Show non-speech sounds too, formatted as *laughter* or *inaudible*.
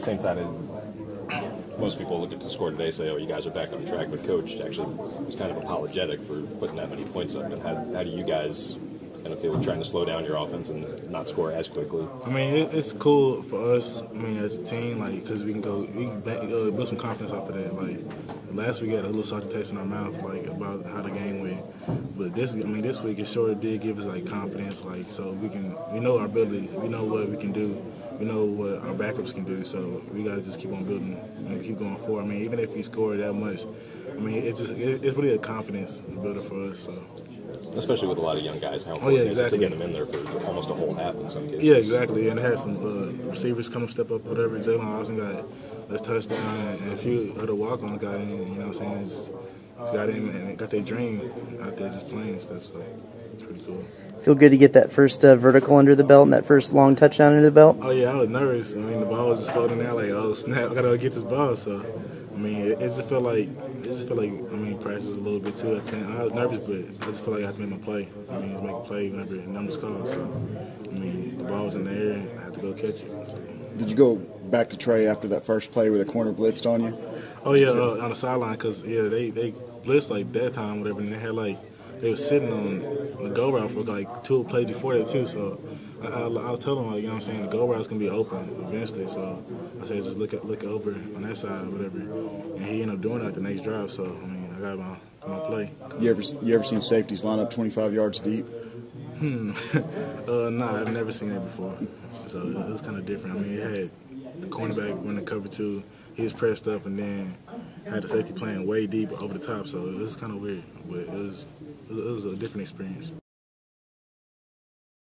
the same time, it, most people look at the score today say, "Oh, you guys are back on track," but coach actually was kind of apologetic for putting that many points up. And how, how do you guys kind of feel trying to slow down your offense and not score as quickly? I mean, it, it's cool for us. I mean, as a team, like because we can go, we can back, uh, build some confidence off of that. Like last week, we had a little salty taste in our mouth, like about how the game went. But this, I mean, this week it sure did give us like confidence, like so we can, we know our ability, we know what we can do we know what our backups can do, so we got to just keep on building and keep going forward. I mean, even if we score that much, I mean, it's just, it's really a confidence builder for us. So. Especially with a lot of young guys, how oh, yeah, exactly. to get them in there for almost a whole half in some cases. Yeah, exactly. And they had some uh, receivers come step up, whatever. Jalen Austin got a touchdown, and a few other walk-ons got in. You know what I'm saying? It's, it's got in and got their dream out there just playing and stuff. So it's pretty cool feel good to get that first uh, vertical under the belt and that first long touchdown under the belt? Oh yeah, I was nervous. I mean, the ball was just floating there like, oh snap, I gotta get this ball. So, I mean, it, it just felt like it just felt like I mean, practice a little bit too. I was nervous, but I just felt like I had to make my play. I mean, make a play whenever the numbers called. So, I mean, the ball was in the air, and I had to go catch it. So. Did you go back to Trey after that first play where the corner blitzed on you? Oh yeah, uh, on the sideline because yeah, they they blitzed like that time, whatever, and they had like they were sitting on the go route for like two plays before that too. So I, I, I was telling them like you know what I'm saying the go route's gonna be open eventually. So I said just look at, look over on that side or whatever, and he ended up doing that the next drive. So I mean I got my my play. You ever you ever seen safeties line up 25 yards deep? Hmm. *laughs* uh, nah, I've never seen that before. So it was kind of different. I mean, it had the cornerback running cover two. He was pressed up, and then had the safety playing way deep over the top. So it was kind of weird, but it was it was a different experience.